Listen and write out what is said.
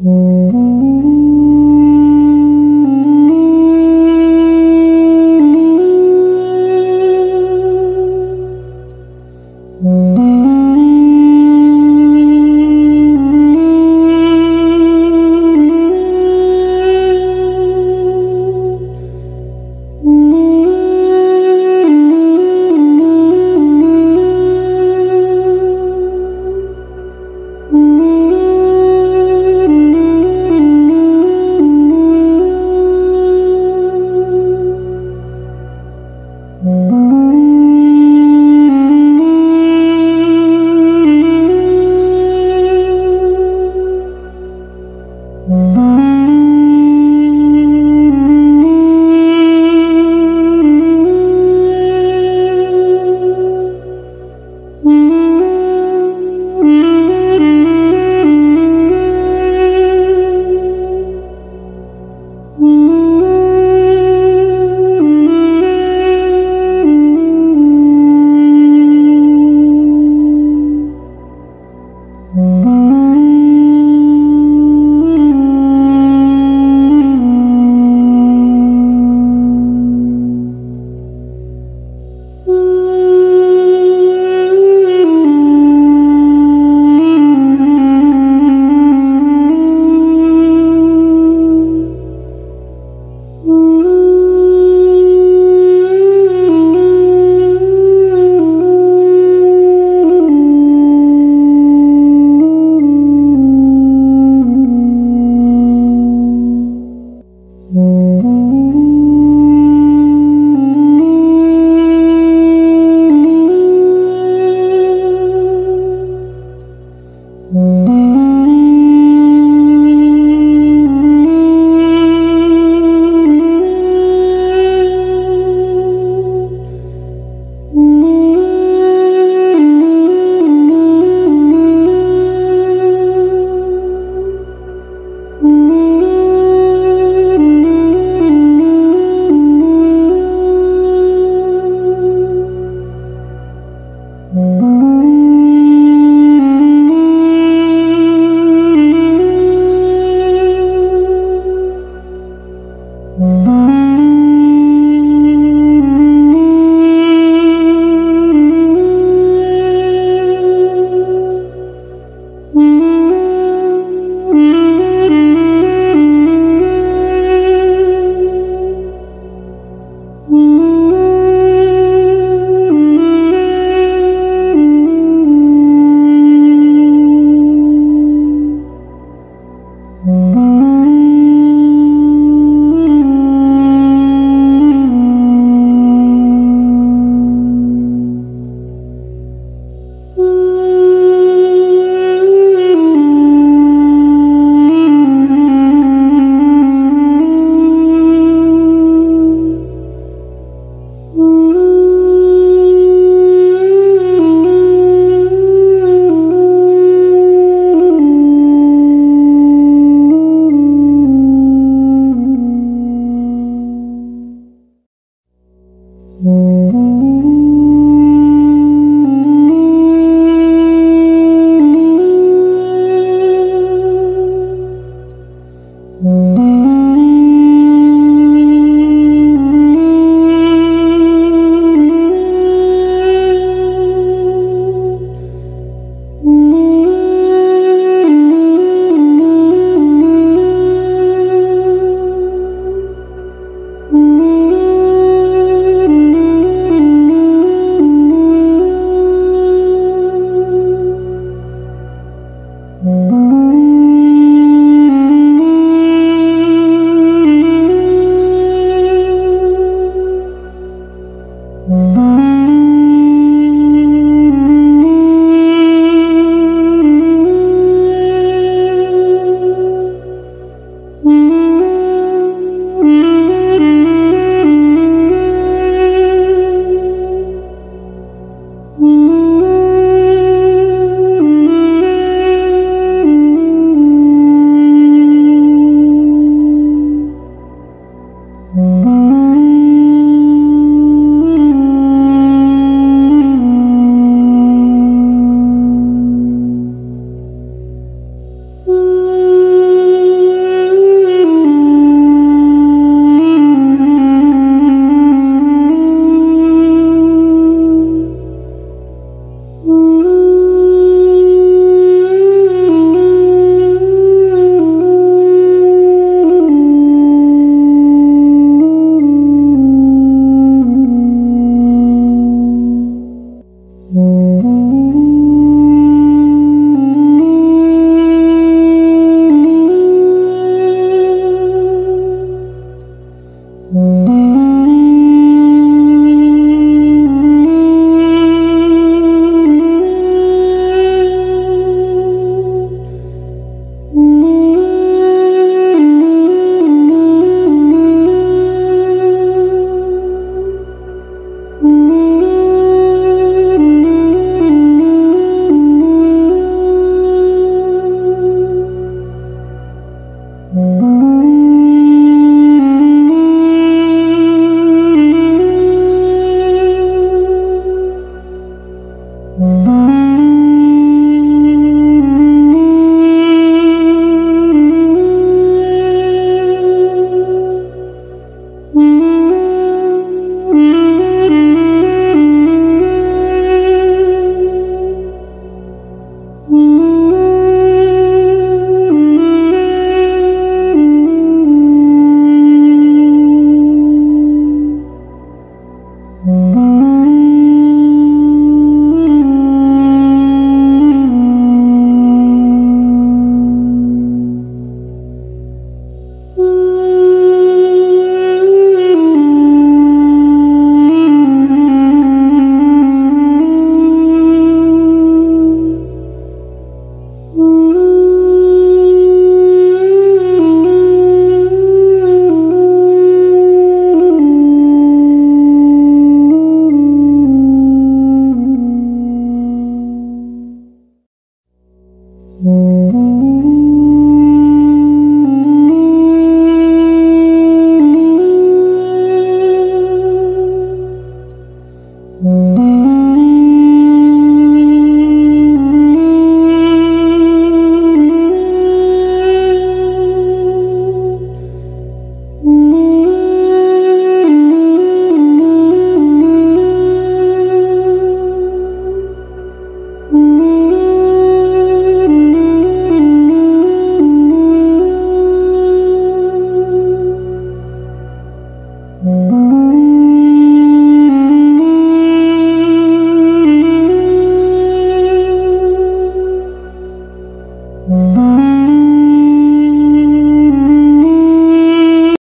Mm-hmm.